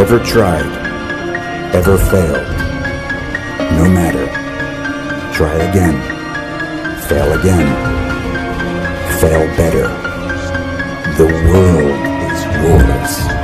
Ever tried? Ever failed? No matter. Try again. Fail again. Fail better. The world is yours.